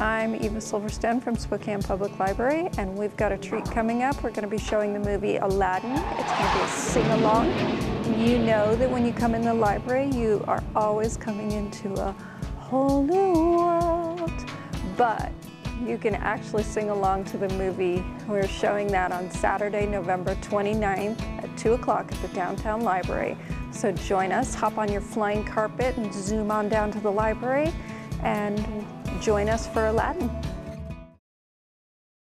I'm Eva Silverstone from Spokane Public Library, and we've got a treat coming up. We're going to be showing the movie Aladdin. It's going to be a sing-along. You know that when you come in the library, you are always coming into a whole new world. But you can actually sing along to the movie. We're showing that on Saturday, November 29th at 2 o'clock at the Downtown Library. So join us, hop on your flying carpet and zoom on down to the library and join us for Aladdin.